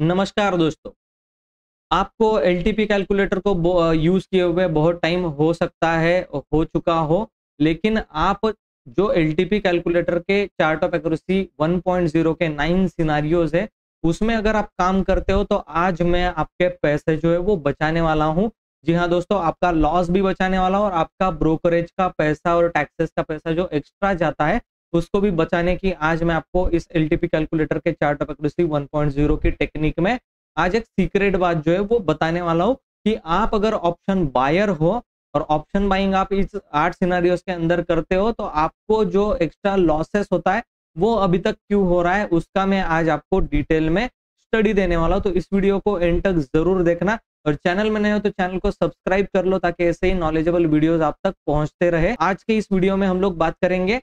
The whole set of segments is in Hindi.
नमस्कार दोस्तों। आपको एलटीपी कैलकुलेटर को यूज़ किए हुए बहुत टाइम हो सकता है, हो चुका हो, लेकिन आप जो एलटीपी कैलकुलेटर के चार्ट ऑफ़ एक्यूरेसी 1.0 के नाइन सिनारियोज है, उसमें अगर आप काम करते हो तो आज मैं आपके पैसे जो है वो बचाने वाला हूँ। जी हाँ दोस्तों, आपका लॉस भी बचाने वाला और आपका ब्रोकरेज का पैसा और टैक्सेस का पैसा जो एक्स्ट्रा जाता है उसको भी बचाने की आज मैं आपको इस एल कैलकुलेटर के चार्ट ऑफ़ एक्यूरेसी 1.0 की टेक्निक में आज एक सीक्रेट बात जो है वो बताने वाला हूँ कि आप अगर ऑप्शन बायर हो और ऑप्शन बाइंग आप इस आठ सिनारियोस के अंदर करते हो तो आपको जो एक्स्ट्रा लॉसेस होता है, वो अभी तक क्यों हो रहा है, उसका मैं आज आपको डिटेल में स्टडी देने वाला हूँ। तो इस वीडियो को एंड तक ज़रूर देखना और चैनल में नए हो तो चैनल को सब्सक्राइब कर लो ताकि ऐसे ही नॉलेजेबल वीडियोस आप तक पहुँचते रहे। आज के इस वीडियो में हम लोग बात करेंगे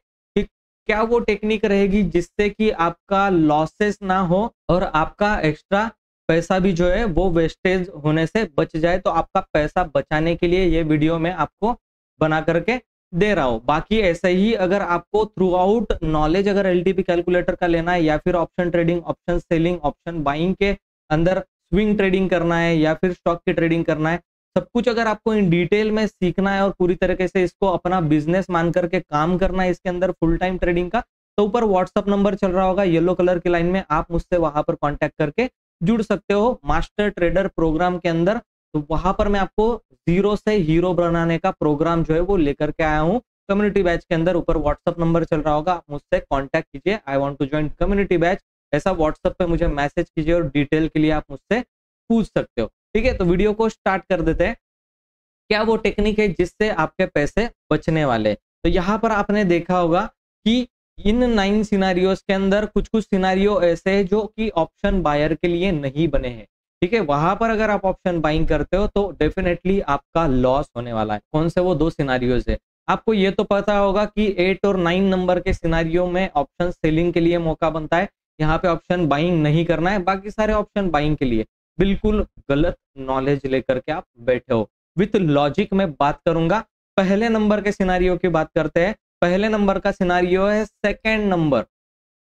क्या वो टेक्निक रहेगी जिससे कि आपका लॉसेस ना हो और आपका एक्स्ट्रा पैसा भी जो है वो वेस्टेज होने से बच जाए? तो आपका पैसा बचाने के लिए ये वीडियो में आपको बना करके दे रहा हूँ। बाकी ऐसे ही अगर आपको थ्रू आउट नॉलेज अगर एलटीपी कैलकुलेटर का लेना है या फिर option trading option selling option buying के अंदर स्विंग ट्रेडिंग करना है या फिर स्टॉक की ट्रेडिंग करना है सब कुछ अगर आपको इन डिटेल में सीखना है और पूरी तरीके से इसको अपना बिज़नेस मान करके काम करना है इसके अंदर फुल टाइम ट्रेडिंग का तो ऊपर व्हाट्सअप नंबर चल रहा होगा येलो कलर की लाइन में आप मुझसे वहाँ पर कॉन्टेक्ट करके जुड़ सकते हो मास्टर ट्रेडर प्रोग्राम के अंदर। तो वहाँ पर मैं आपको ज़ीरो से हीरो बनाने का प्रोग्राम जो है वो लेकर के आया हूँ। कम्युनिटी बैच के अंदर ऊपर व्हाट्सअप नंबर चल रहा होगा, आप मुझसे कॉन्टैक्ट कीजिए। I want to join community batch ऐसा व्हाट्सअप पे मुझे मैसेज कीजिए और डिटेल के लिए आप मुझसे पूछ सकते हो। ठीक है तो वीडियो को स्टार्ट कर देते हैं। क्या वो टेक्निक है जिससे आपके पैसे बचने वाले? तो यहाँ पर आपने देखा होगा कि इन नाइन सिनारियोस के अंदर कुछ कुछ सिनारियो ऐसे हैं जो कि ऑप्शन बायर के लिए नहीं बने हैं। ठीक है, वहाँ पर अगर आप ऑप्शन बाइंग करते हो तो डेफिनेटली आपका लॉस होने वाला है। कौन से वो दो सिनारियोज है? आपको ये तो पता होगा कि एट और नाइन नंबर के सिनारियो में ऑप्शन सेलिंग के लिए मौका बनता है। यहाँ पे ऑप्शन बाइंग नहीं करना है, बाकी सारे ऑप्शन बाइंग के लिए। बिल्कुल गलत नॉलेज लेकर के आप बैठे हो। विथ लॉजिक में बात करूँगा, पहले नंबर के सिनारियो की बात करते हैं। पहले नंबर का सिनारियो है सेकेंड नंबर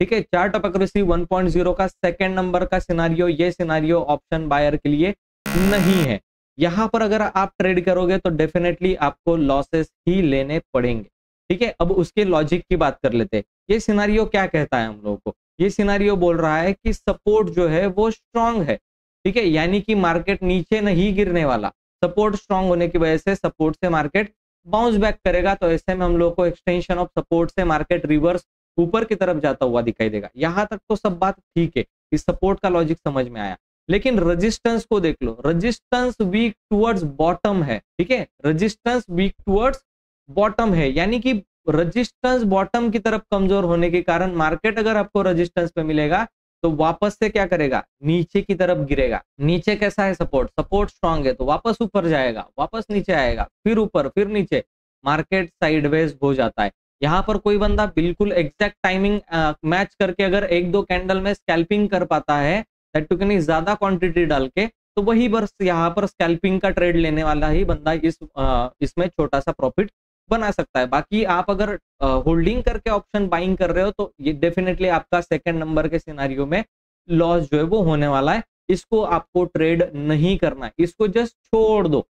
ठीक है चार्ट ऑफ़ एक्यूरेसी 1.0 का सेकेंड नंबर का सिनारियो ये सिनारियो ऑप्शन बायर के लिए नहीं है। यहाँ पर अगर आप ट्रेड करोगे तो डेफिनेटली आपको लॉसेस ही लेने पड़ेंगे। ठीक है, अब उसके लॉजिक की बात कर लेते हैं। ये सिनारियो क्या कहता है हम लोगों को? ये सिनारियो बोल रहा है कि सपोर्ट जो है वो स्ट्रांग है। ठीक है, यानी कि मार्केट नीचे नहीं गिरने वाला। सपोर्ट स्ट्रांग होने की वजह से सपोर्ट से मार्केट बाउंस बैक करेगा तो ऐसे में हम लोग को एक्सटेंशन ऑफ़ सपोर्ट से मार्केट रिवर्स ऊपर की तरफ़ जाता हुआ दिखाई देगा। यहाँ तक तो सब बात ठीक है, इस सपोर्ट का लॉजिक समझ में आया। लेकिन रेजिस्टेंस को देख लो रेजिस्टेंस वीक टुवर्ड्स बॉटम है, ठीक है? रेजिस्टेंस वीक टुवर्ड्स बॉटम है, यानी कि रेजिस्टेंस बॉटम की तरफ़ कमज़ोर होने के कारण मार्केट अगर आपको रेजिस्टेंस पे मिलेगा तो वापस से क्या करेगा? नीचे की तरफ़ गिरेगा। नीचे कैसा है सपोर्ट सपोर्ट स्ट्रांग है तो वापस ऊपर जाएगा वापस नीचे आएगा फिर ऊपर फिर नीचे। मार्केट साइडवेज हो जाता है। यहाँ पर कोई बंदा बिल्कुल एग्जैक्ट टाइमिंग मैच करके अगर एक दो कैंडल में स्कैल्पिंग कर पाता है ज़्यादा क्वांटिटी डाल के तो वही बस यहाँ पर स्कैल्पिंग का ट्रेड लेने वाला ही बंदा इस आ, इसमें छोटा सा प्रॉफिट बना सकता है। बाकी आप अगर होल्डिंग करके ऑप्शन बाइंग कर रहे हो तो ये डेफिनेटली आपका सेकंड नंबर के सिनारियो में लॉस जो है वो होने वाला है। इसको आपको ट्रेड नहीं करना इसको जस्ट छोड़ दो।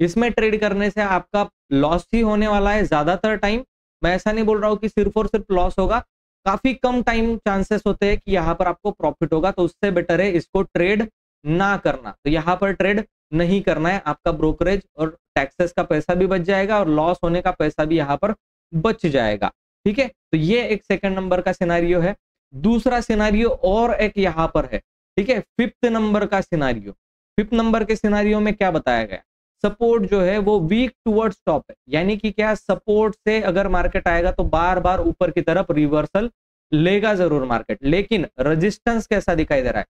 इसमें ट्रेड करने से आपका लॉस ही होने वाला है ज़्यादातर टाइम मैं ऐसा नहीं बोल रहा हूँ कि सिर्फ़ और सिर्फ़ लॉस होगा। काफ़ी कम टाइम चांसेस होते हैं कि यहाँ पर आपको प्रॉफिट होगा तो उससे बेटर है इसको ट्रेड ना करना। तो यहाँ पर ट्रेड नहीं करना है, आपका ब्रोकरेज और टैक्सेस का पैसा भी बच जाएगा और लॉस होने का पैसा भी यहाँ पर बच जाएगा, ठीक है? तो ये एक सेकंड नंबर का सिनारियो है। दूसरा सिनारियो और एक यहाँ पर है, ठीक है? फिफ्थ नंबर का सिनारियो फिफ्थ नंबर के सिनारियो में क्या बताया गया? सपोर्ट जो है वो वीक टूवर्ड्स टॉप है। यानी कि क्या? सपोर्ट से अगर मार्केट आएगा तो बार बार ऊपर की तरफ़ रिवर्सल लेगा ज़रूर मार्केट लेकिन रेजिस्टेंस कैसा दिखाई दे रहा है?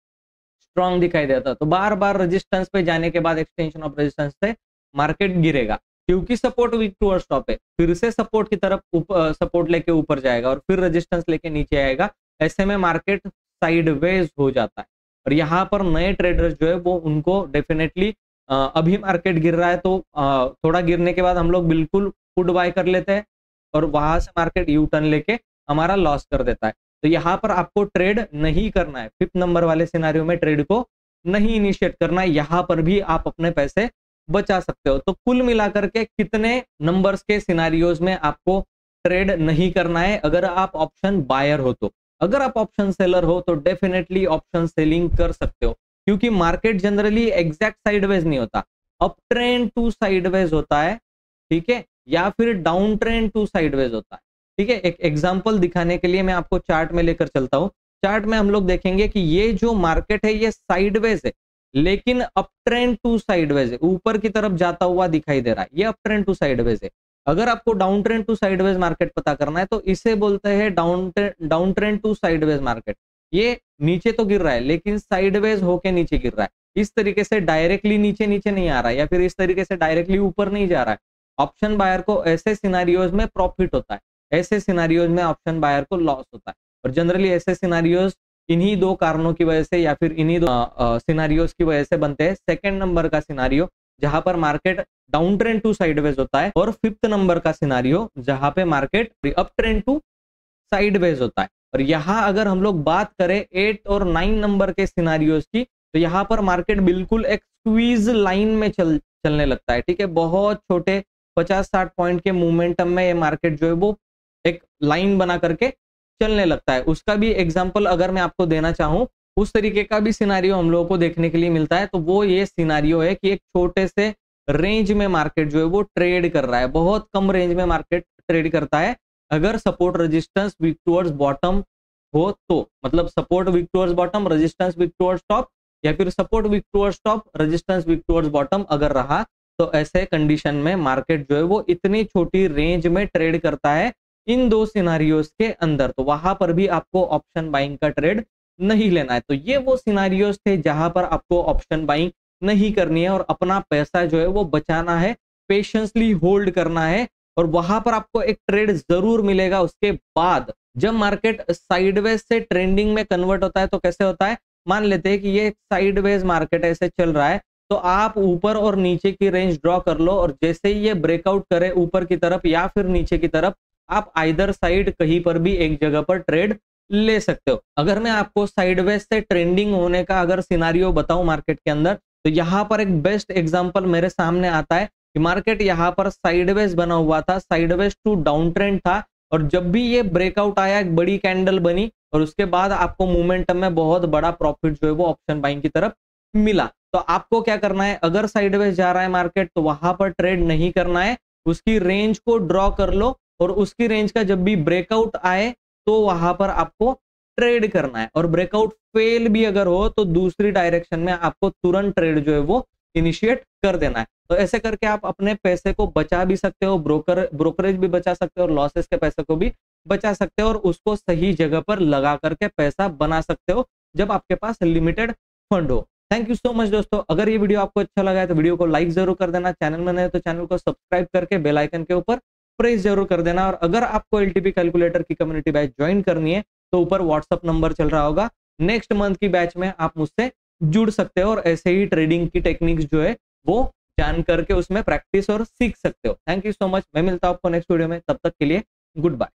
स्ट्रांग दिखाई देता तो बार बार रेजिस्टेंस पे जाने के बाद एक्सटेंशन ऑफ़ रेजिस्टेंस से मार्केट गिरेगा। क्योंकि सपोर्ट वीक टू स्टॉप है। फिर से सपोर्ट की तरफ़ उप, सपोर्ट लेके ऊपर जाएगा और फिर रेजिस्टेंस लेके नीचे आएगा। ऐसे में मार्केट साइडवेज हो जाता है। और यहाँ पर नए ट्रेडर्स जो है वो उनको डेफिनेटली अभी मार्केट गिर रहा है तो थोड़ा गिरने के बाद हम लोग बिल्कुल फुड बाय कर लेते हैं और वहाँ से मार्केट यू टर्न लेके हमारा लॉस कर देता है। तो यहाँ पर आपको ट्रेड नहीं करना है। फिफ्थ नंबर वाले सिनारियों में ट्रेड को नहीं इनिशिएट करना है यहाँ पर भी आप अपने पैसे बचा सकते हो। तो कुल मिलाकर के कितने नंबर्स के सिनारियोज में आपको ट्रेड नहीं करना है? अगर आप ऑप्शन बायर हो तो। अगर आप ऑप्शन सेलर हो तो डेफिनेटली ऑप्शन सेलिंग कर सकते हो। क्योंकि मार्केट जनरली एग्जैक्ट साइडवेज नहीं होता। अप ट्रेंड टू साइडवेज होता है, ठीक है? या फिर डाउन ट्रेंड टू साइडवेज होता है। ठीक है, एक एग्जांपल दिखाने के लिए मैं आपको चार्ट में लेकर चलता हूँ। चार्ट में हम लोग देखेंगे कि ये जो मार्केट है, ये साइडवेज है, लेकिन अप ट्रेंड टू साइडवेज है। ऊपर की तरफ़ जाता हुआ दिखाई दे रहा है, ये अप ट्रेंड टू साइडवेज है। अगर आपको down trend to sideways market पता करना है तो इसे बोलते हैं down down trend to sideways market ये नीचे तो गिर रहा है, लेकिन साइडवेज होके नीचे गिर रहा है। इस तरीके से डायरेक्टली नीचे नीचे नहीं आ रहा है, या फिर इस तरीके से डायरेक्टली ऊपर नहीं जा रहा है। ऑप्शन बायर को ऐसे सिनारियोज में प्रॉफिट होता है। ऐसे सिनारियोज में ऑप्शन बायर को लॉस होता है। और जनरली ऐसे सिनारियोज इन्हीं दो कारणों की वजह से या फिर इन्हीं दो सिनारियोज की वजह से बनते हैं। सेकेंड नंबर का सिनारियो जहाँ पर market down trend to sideways होता है। और फिफ्थ नंबर का सिनारियो जहाँ पे market up trend to sideways होता है। और यहाँ अगर हम लोग बात करें एट और नाइन नंबर के सिनारियोज की तो यहाँ पर मार्केट बिल्कुल एक स्क्वीज लाइन में चल, चलने लगता है। ठीक है? बहुत छोटे पचास साठ पॉइंट के मोमेंटम में ये मार्केट जो है वो एक लाइन बना करके चलने लगता है। उसका भी एग्ज़ाम्पल अगर मैं आपको देना चाहूँ, उस तरीके का भी सिनारियो हम लोगों को देखने के लिए मिलता है। तो वो ये सिनारियो है कि एक छोटे से रेंज में मार्केट जो है, वो ट्रेड कर रहा है। बहुत कम रेंज में मार्केट ट्रेड करता है। अगर support resistance weak towards bottom हो तो मतलब support weak towards bottom resistance weak towards top या फिर support weak towards top resistance weak towards bottom अगर रहा तो ऐसे कंडीशन में मार्केट जो है, वो इतनी छोटी रेंज में ट्रेड करता है इन दो सिनारियोज के अंदर। तो वहाँ पर भी आपको ऑप्शन बाइंग का ट्रेड नहीं लेना है। तो ये वो सिनारियोज थे जहाँ पर आपको ऑप्शन बाइंग नहीं करनी है और अपना पैसा जो है वो बचाना है पेशेंसली होल्ड करना है और वहाँ पर आपको एक ट्रेड ज़रूर मिलेगा। उसके बाद जब मार्केट साइडवेज से ट्रेंडिंग में कन्वर्ट होता है तो कैसे होता है? मान लेते हैं कि ये साइडवेज मार्केट ऐसे चल रहा है तो आप ऊपर और नीचे की रेंज ड्रॉ कर लो और जैसे ही ये ब्रेकआउट करे ऊपर की तरफ़ या फिर नीचे की तरफ़ आप आइदर साइड कहीं पर भी एक जगह पर ट्रेड ले सकते हो। अगर मैं आपको साइडवेज से ट्रेंडिंग होने का अगर सिनारियो बताऊँ मार्केट के अंदर तो यहाँ पर एक बेस्ट एग्जांपल मेरे सामने आता है कि मार्केट यहाँ पर साइडवेज बना हुआ था साइडवेज टू डाउन ट्रेंड था और जब भी ये ब्रेकआउट आया, एक बड़ी कैंडल बनी और उसके बाद आपको मोमेंटम में बहुत बड़ा प्रॉफिट जो है वो ऑप्शन बाइंग की तरफ़ मिला। तो आपको क्या करना है? अगर साइडवेज जा रहा है मार्केट तो वहाँ पर ट्रेड नहीं करना है। उसकी रेंज को ड्रॉ कर लो और उसकी रेंज का जब भी ब्रेकआउट आए तो वहाँ पर आपको ट्रेड करना है। और ब्रेकआउट फेल भी अगर हो तो दूसरी डायरेक्शन में आपको तुरंत ट्रेड जो है वो इनिशिएट कर देना है। तो ऐसे करके आप अपने पैसे को बचा भी सकते हो ब्रोकर ब्रोकरेज भी बचा सकते हो और लॉसेस के पैसे को भी बचा सकते हो और उसको सही जगह पर लगा करके पैसा बना सकते हो, जब आपके पास लिमिटेड फंड हो। थैंक यू सो मच दोस्तों। अगर ये वीडियो आपको अच्छा लगा है तो वीडियो को लाइक ज़रूर कर देना। चैनल में नए तो चैनल को सब्सक्राइब करके बेल आइकन के ऊपर प्रेस ज़रूर कर देना और अगर आपको एलटीपी कैलकुलेटर की कम्युनिटी बैच ज्वाइन करनी है तो ऊपर व्हाट्सअप नंबर चल रहा होगा। नेक्स्ट मंथ की बैच में आप मुझसे जुड़ सकते हो और ऐसे ही ट्रेडिंग की टेक्निक्स जो है, वो जान करके उसमें प्रैक्टिस और सीख सकते हो। थैंक यू सो मच मैं मिलता हूँ आपको नेक्स्ट वीडियो में। तब तक के लिए गुड बाय